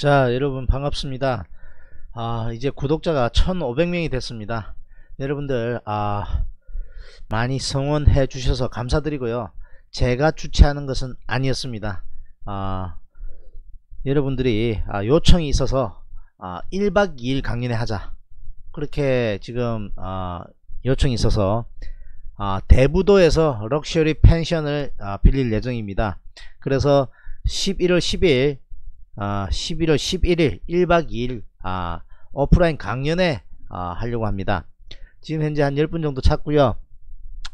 자 여러분 반갑습니다. 아 이제 구독자가 1500명이 됐습니다. 여러분들 아 많이 성원해 주셔서 감사드리고요. 제가 주최하는 것은 아니었습니다. 아 여러분들이 아, 요청이 있어서 아, 1박 2일 강연회 하자. 그렇게 지금 아, 요청이 있어서 아, 대부도에서 럭셔리 펜션을 아, 빌릴 예정입니다. 그래서 11월 10일 아, 11월 11일 1박 2일 아, 오프라인 강연회 아, 하려고 합니다. 지금 현재 한 10분 정도 찾고요.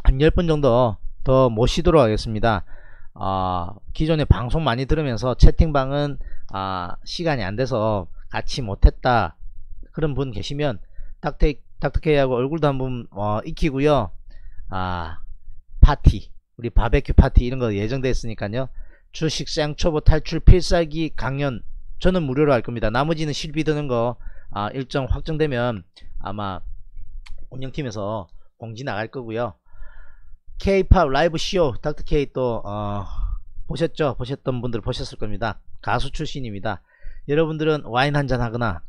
한 10분 정도 더 모시도록 하겠습니다. 아, 기존에 방송 많이 들으면서 채팅방은 아, 시간이 안 돼서 같이 못했다 그런 분 계시면 닥터, 닥터케이하고 얼굴도 한번 어, 익히고요. 아, 파티 우리 바베큐 파티 이런 거 예정돼 있으니까요. 주식 쌍초보 탈출 필살기 강연 저는 무료로 할 겁니다. 나머지는 실비 드는 거 아, 일정 확정되면 아마 운영팀에서 공지 나갈 거고요. K-팝 라이브 쇼 닥터 K 또 어, 보셨죠? 보셨던 분들 보셨을 겁니다. 가수 출신입니다. 여러분들은 와인 한잔 하거나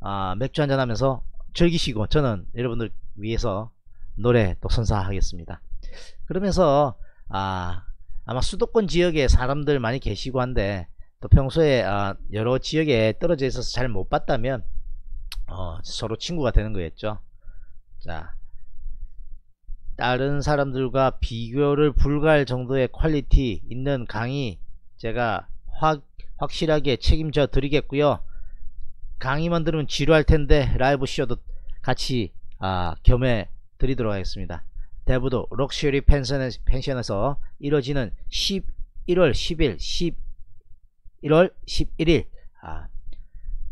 아, 맥주 한잔 하면서 즐기시고 저는 여러분들 위해서 노래 또 선사하겠습니다. 그러면서 아, 아마 수도권 지역에 사람들 많이 계시고 한데 또 평소에 아, 여러 지역에 떨어져 있어서 잘 못 봤다면 어, 서로 친구가 되는 거였죠. 자, 다른 사람들과 비교를 불가할 정도의 퀄리티 있는 강의 제가 확, 확실하게 책임져 드리겠고요. 강의만 들으면 지루할 텐데 라이브 쇼도 같이 아, 겸해 드리도록 하겠습니다. 대부도 럭셔리 펜션에서 이뤄지는 11월 10일 11월 11일 아,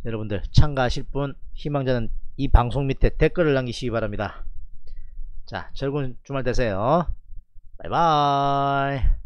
여러분들 참가하실 분 희망자는 이 방송 밑에 댓글을 남기시기 바랍니다. 자 즐거운 주말 되세요. 바이바이